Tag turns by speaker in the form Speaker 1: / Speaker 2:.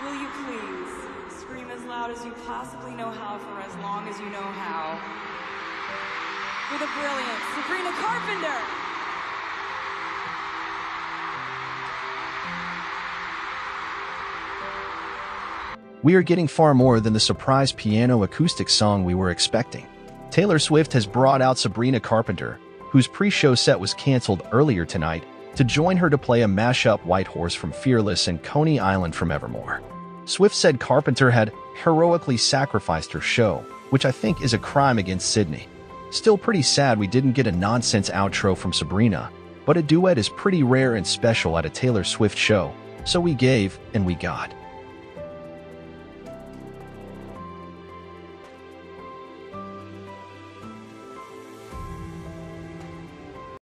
Speaker 1: Will you please scream as loud as you possibly know how for as long as you know how? For the brilliant Sabrina Carpenter!
Speaker 2: We are getting far more than the surprise piano acoustic song we were expecting. Taylor Swift has brought out Sabrina Carpenter, whose pre-show set was cancelled earlier tonight, to join her to play a mashup White Horse from Fearless and Coney Island from Evermore. Swift said Carpenter had heroically sacrificed her show, which I think is a crime against Sydney. Still pretty sad we didn't get a nonsense outro from Sabrina, but a duet is pretty rare and special at a Taylor Swift show, so we gave and we got.